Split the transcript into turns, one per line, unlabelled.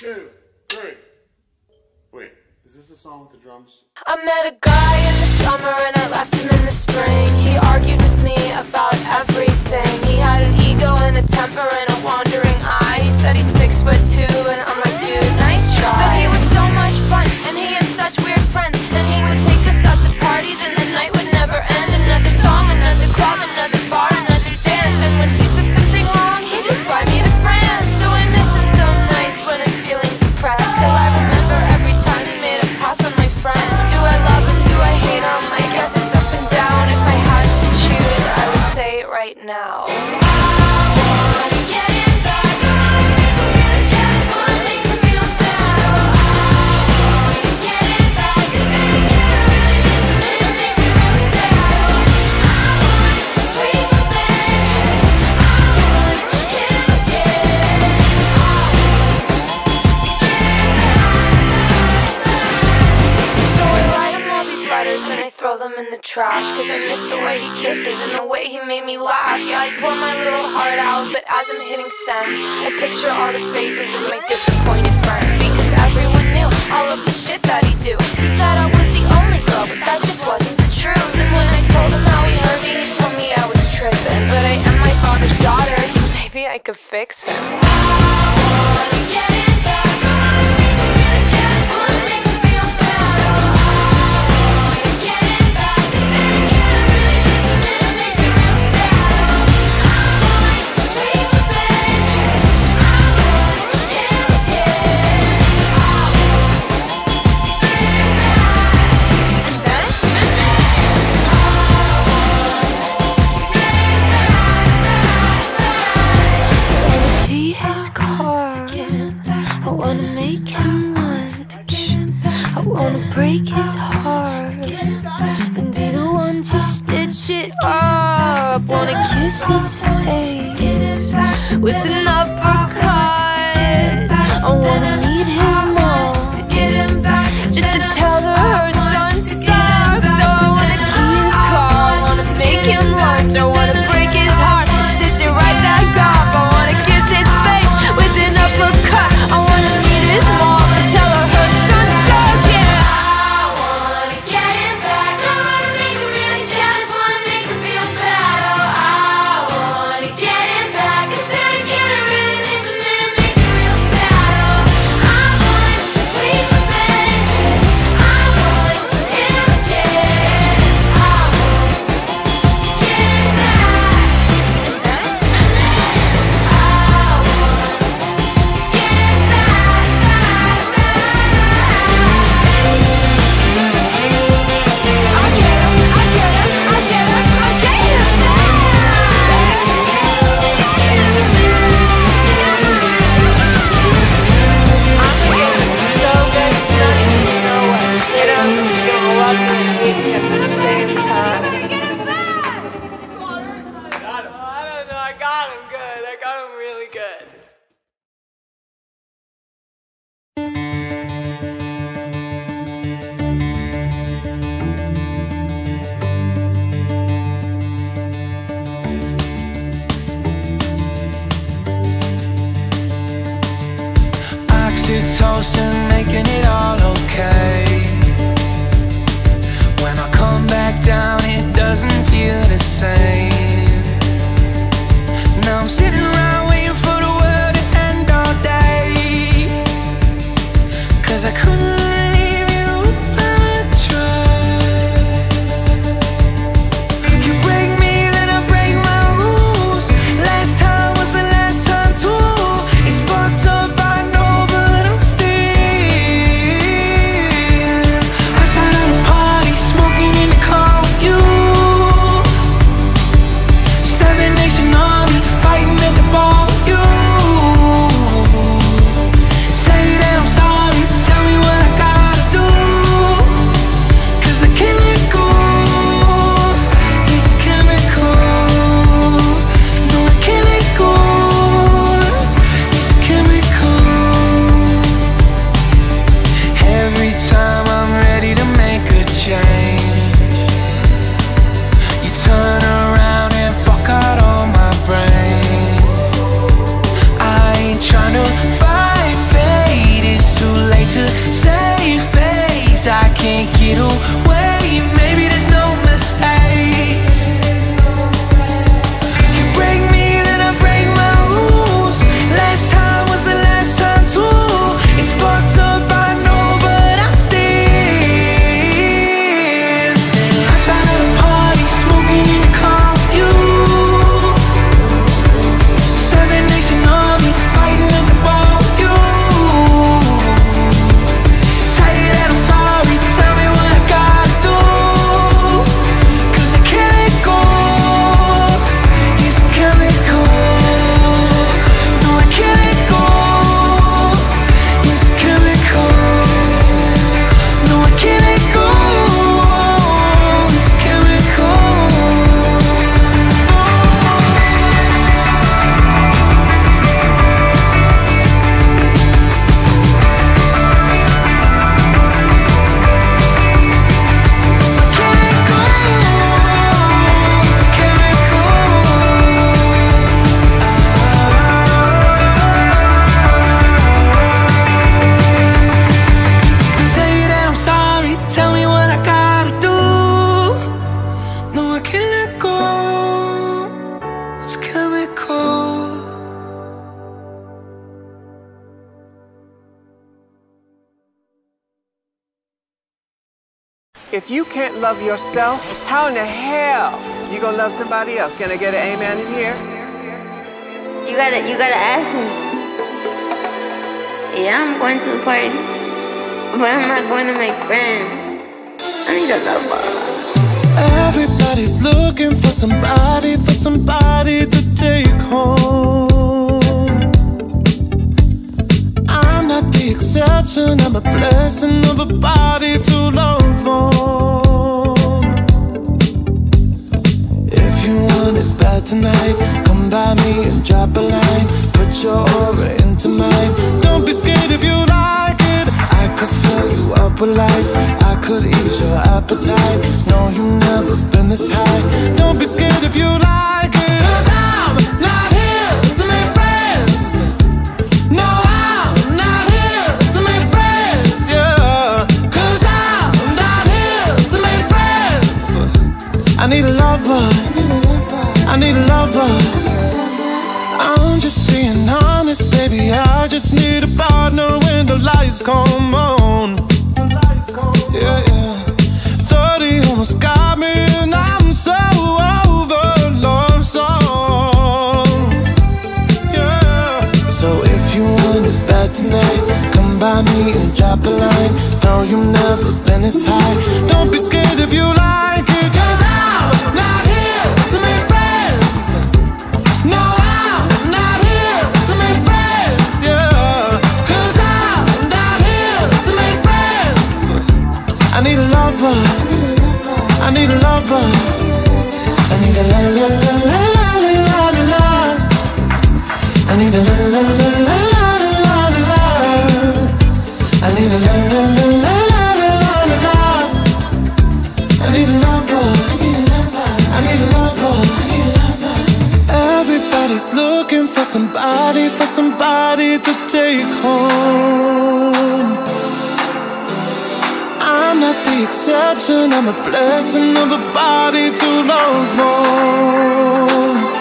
two, three. Wait, is this a song with the drums?
I met a guy in the summer and I left him in the spring. He argued with me about everything. He had an ego and a temper and a wandering eye. He said he's six foot two and I'm like, dude, nice try. But he was so Cause I miss the way he kisses and the way he made me laugh. Yeah, I pour my little heart out, but as I'm hitting send, I picture all the faces of my disappointed friends. Because everyone knew all of the shit that he do. He said I was the only girl, but that just wasn't the truth. And when I told him how he hurt me, he told me I was tripping. But I am my father's daughter, so maybe I could fix him. See stitch it up. Wanna kiss his face with an
Oxytocin making it all okay. When I come back down, it doesn't feel the same. Now I'm sitting around
If you can't love yourself, how in the hell you gonna love somebody else? Can I get an amen in here?
You gotta, you gotta ask him. Yeah, I'm going to the party, but I'm not going to make friends. I need a lover.
Everybody's looking for somebody, for somebody to take home. The exception, I'm a blessing of a body to love on. If you want it bad tonight, come by me and drop a line. Put your aura into mine. Don't be scared if you like it. I could fill you up with life. I could ease your appetite. No, you've never been this high. Don't be scared if you like it. Need a lover. I need a lover. I'm just being honest, baby. I just need a partner when the lights come on. Yeah, yeah. 30 almost got me, and I'm so over love song. Yeah. So if you want it bad tonight, come by me and drop a line. No, you've never been this high. Don't be scared if you like it, cause. I. I need a lover. Everybody's looking for somebody, for somebody to take home. I'm not the exception, I'm a blessing of a body to love on.